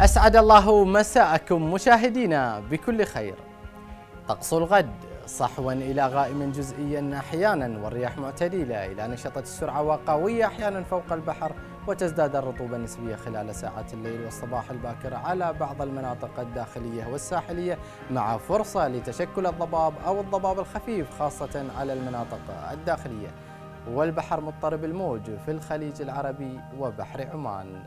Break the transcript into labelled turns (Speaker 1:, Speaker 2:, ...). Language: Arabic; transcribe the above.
Speaker 1: أسعد الله مساءكم مشاهدينا بكل خير. طقس الغد صحوا إلى غائم جزئيا أحيانا والرياح معتدلة إلى نشطة السرعة وقوية أحيانا فوق البحر وتزداد الرطوبة النسبية خلال ساعات الليل والصباح الباكر على بعض المناطق الداخلية والساحلية مع فرصة لتشكل الضباب أو الضباب الخفيف خاصة على المناطق الداخلية. والبحر مضطرب الموج في الخليج العربي وبحر عمان.